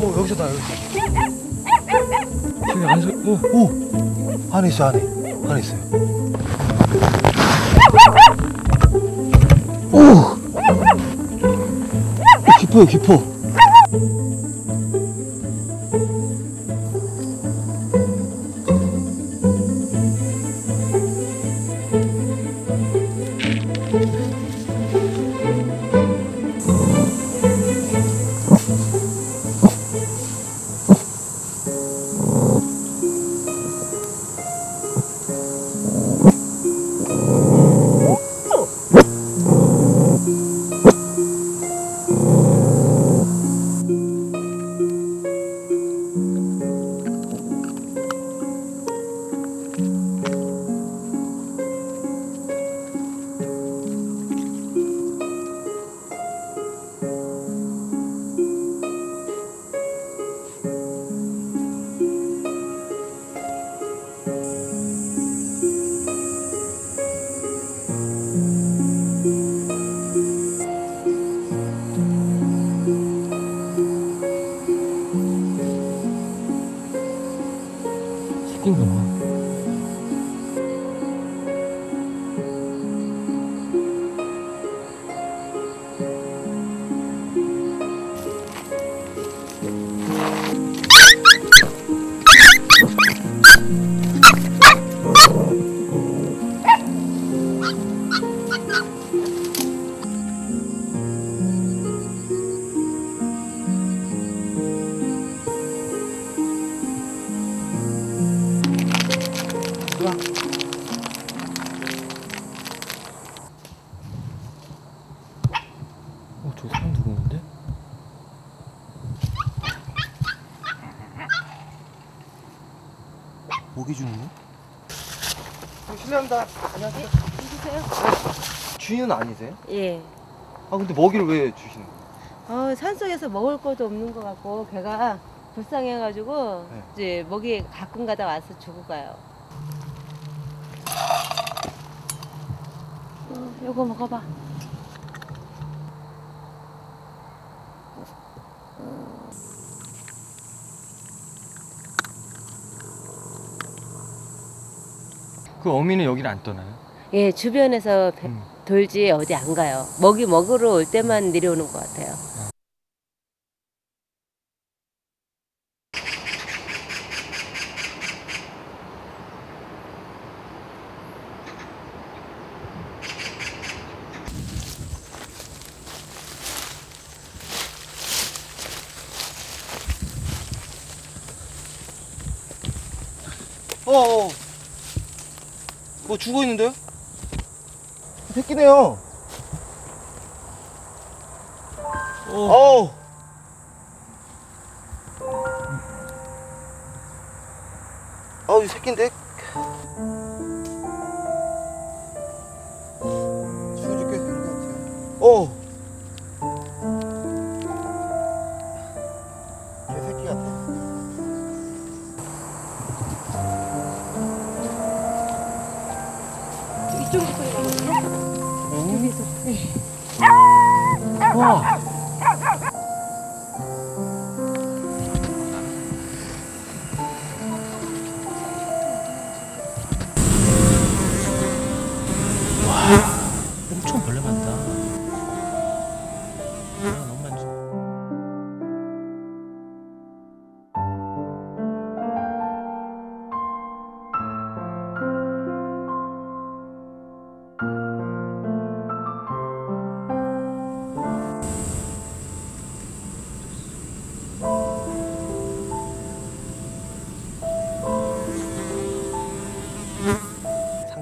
어 여기서다 여기서. 저기 안서 어. 오 안에 있어 안에 안에 있어요. 오 깊어요 깊어. 실례합니다. 안녕하세요. 주세요. 주인은 아니세요? 예. 아 근데 먹이를 왜 주시는 거예요? 어, 산속에서 먹을 것도 없는 것 같고 걔가 불쌍해가지고 네. 이제 먹이 가끔 가다 와서 주고 가요. 어, 요거 먹어봐. 그 어미는 여기를 안 떠나요? 예, 주변에서 배- 음. 돌지 어디 안 가요. 먹이 먹으러 올 때만 내려오는 것 같아요. 어, 어. 뭐 죽어 있는데요? 새끼네요. 어. 아우, 이 새끼인데?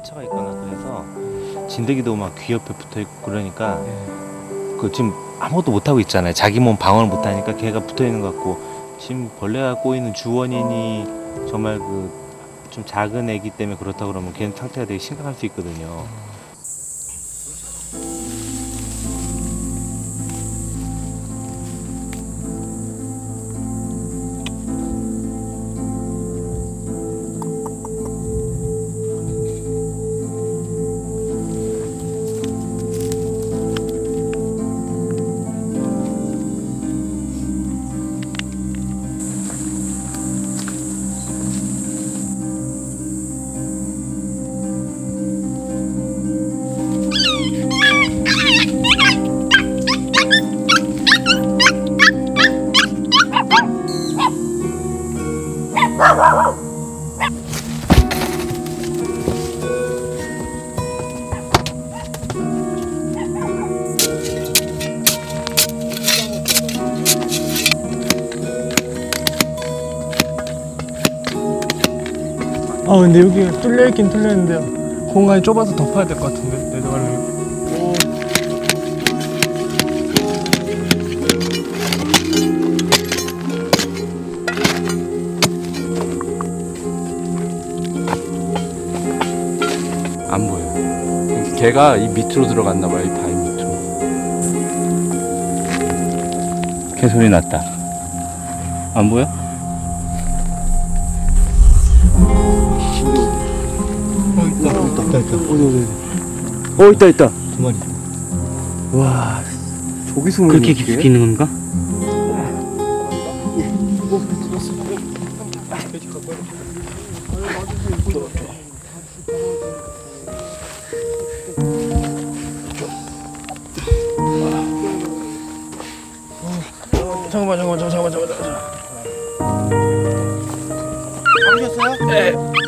상처가 있거나 그래서 진드기도 막 귀 옆에 붙어 있고 그러니까 그 지금 아무것도 못 하고 있잖아요. 자기 몸 방어를 못 하니까 걔가 붙어 있는 것 같고 지금 벌레가 꼬이는 주원인이 정말 그 좀 작은 애기 때문에 그렇다 그러면 걔는 상태가 되게 심각할 수 있거든요. 아 근데 여기가 뚫려 있긴 뚫려 있는데요. 공간이 좁아서 덮어야 될 것 같은데 내려가려면. 안 보여요. 걔가 이 밑으로 들어갔나 봐요. 이 바위 밑으로. 개 소리 났다. 안 보여? 어디, 어디, 어 있다 있다. 두 마리. 와 저기 숨어 그렇게 깊숙이 있는 건가? 잠깐만 잠깐만 잠깐만 잠깐만 잠깐만. 잡으셨어요? 네. 네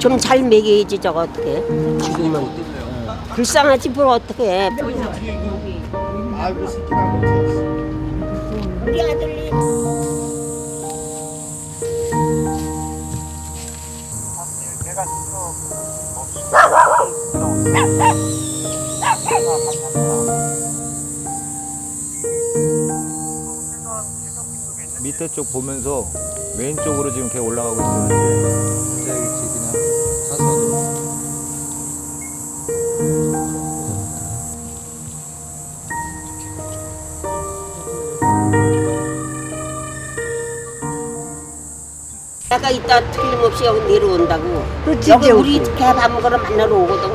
좀 잘 먹여야지 저거 어떻게 죽으면 불쌍하지 뭘 어떻게 우리 아들이 밑에 쪽 보면서 왼쪽으로 지금 걔 올라가고 갑 내가 이따 틀림없이 여기 내려온다고 그렇지, 여기 우리 오고. 개밥 먹으러 만나러 오거든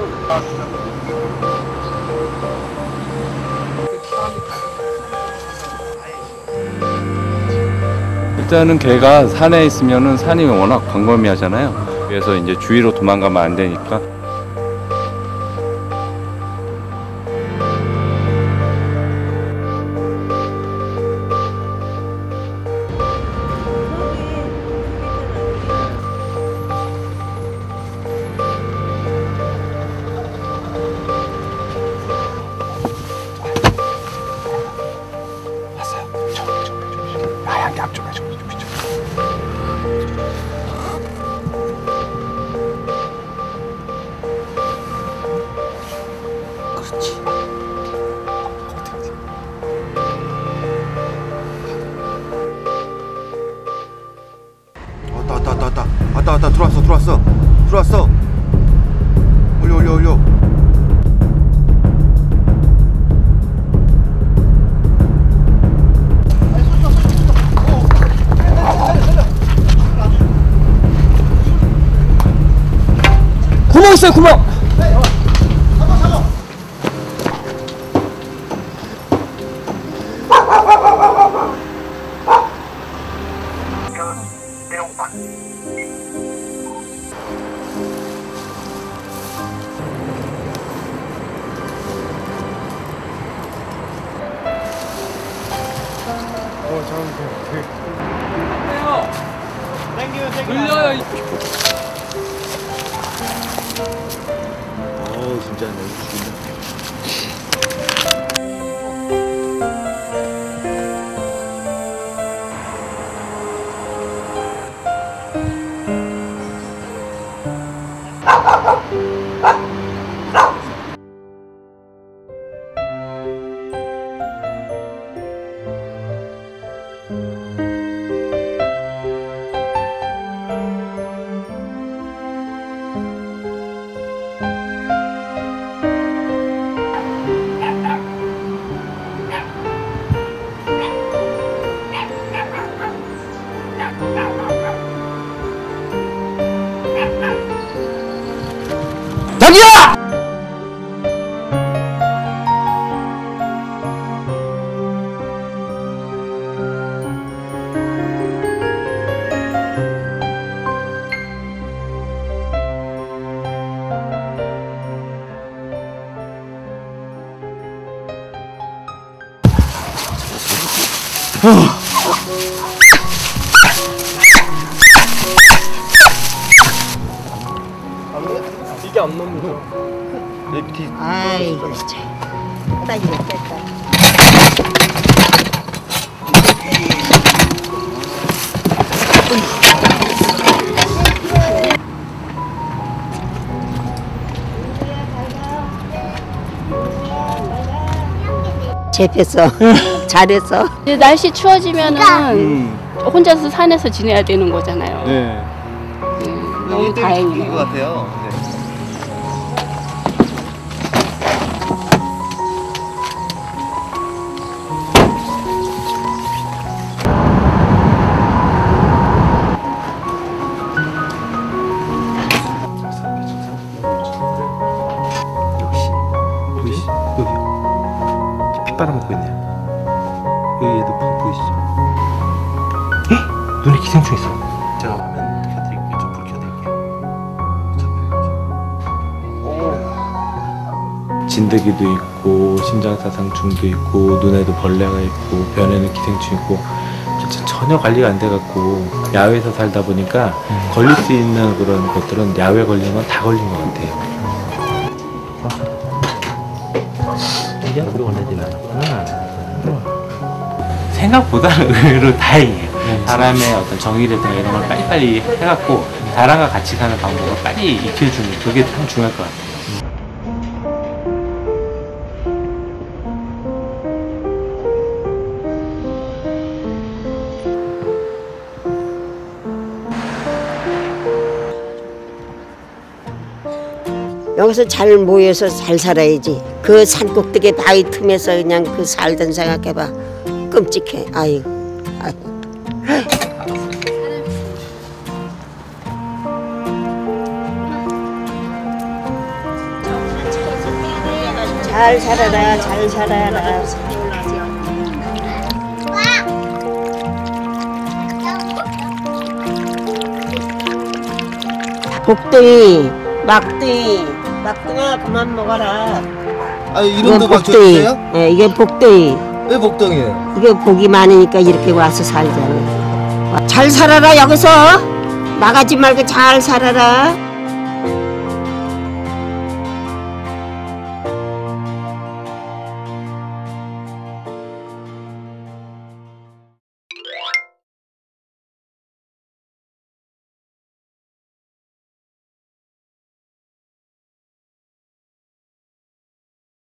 일단은 걔가 산에 있으면은 산이 워낙 광범위하잖아요. 그래서 이제 주위로 도망가면 안 되니까. 구멍 있어요 구멍. 어우, 이게 안 넘겨. 아이고 참. 따지게 뺐다. 재패어 잘했어. 이제 날씨 추워지면은 혼자서 산에서 지내야 되는 거잖아요. 네. 음, 너무 다행이네요. 같아요. 기생충 있어. 제가 화면 켜드릴게요. 좀불 켜드릴게요. 진드기도 있고 심장사상충도 있고 눈에도 벌레가 있고 변에는 기생충 있고 진짜 전혀 관리가 안 돼갖고 야외에서 살다 보니까 걸릴 수 있는 그런 것들은 야외 걸리면 다 걸린 것 같아요. 이게 우리 원래대로 생각보다는 의외로 다행이에요. 사람의 어떤 정의라든가 이런 걸 빨리빨리 해갖고 사람과 같이 사는 방법을 빨리 익혀주는 그게 참 중요할 것 같아요. 여기서 잘 모여서 잘 살아야지. 그 산꼭대기 바위 틈에서 그냥 그 살던 생각해봐. 끔찍해. 아이 잘 살아라, 잘 살아라. 복덩이, 막둥이, 막둥아 그만 먹어라. 아 박혀 복덩이. 있어요? 예, 이게 복덩이. 왜 복덩이에요? 이게 복이 많으니까 이렇게 와서 살잖아. 잘 살아라 여기서 나가지 말고 잘 살아라.